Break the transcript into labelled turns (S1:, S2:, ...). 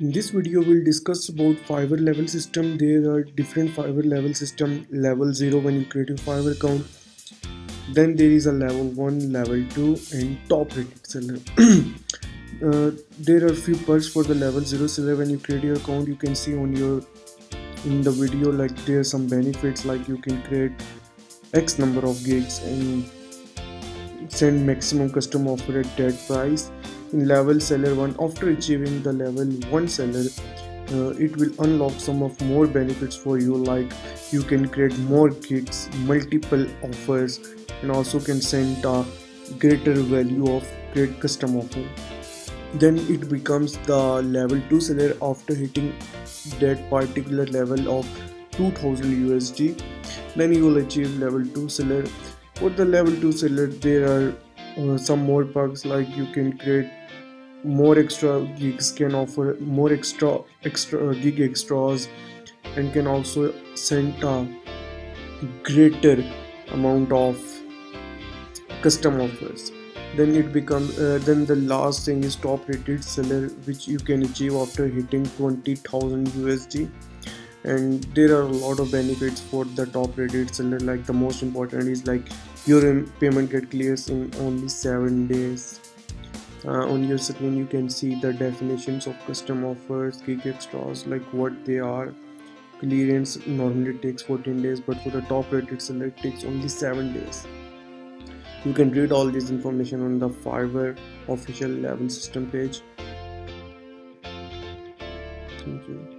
S1: In this video we'll discuss about Fiverr level system. There are different Fiverr level system. Level 0 when you create your Fiverr account. Then there is a level 1, level 2 and top rated seller. uh, there are few perks for the level 0 seller when you create your account. You can see on your in the video like there are some benefits like you can create X number of gigs and send maximum custom offer at that price level seller 1 after achieving the level 1 seller uh, it will unlock some of more benefits for you like you can create more kits multiple offers and also can send a greater value of great custom offer. Then it becomes the level 2 seller after hitting that particular level of 2000 USD then you will achieve level 2 seller. For the level 2 seller there are uh, some more perks like you can create more extra gigs can offer more extra extra uh, gig extras and can also send a greater amount of custom offers. Then it becomes uh, then the last thing is top rated seller which you can achieve after hitting 20000 usd and there are a lot of benefits for the top rated seller. Like the most important is like your payment get clears in only seven days uh, on your screen you can see the definitions of custom offers gig extras like what they are. Clearance normally takes 14 days but for the top rated select takes only 7 days. You can read all this information on the fiverr official level system page. Thank you